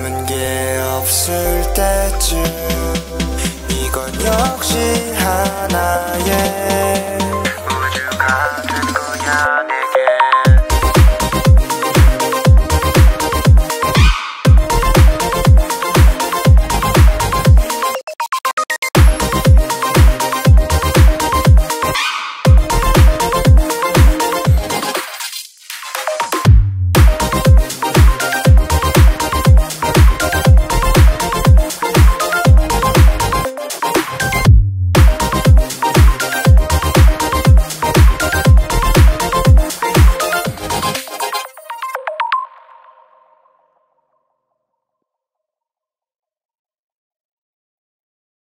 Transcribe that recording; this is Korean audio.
남은 게 없을 때쯤 이건 역시 하나의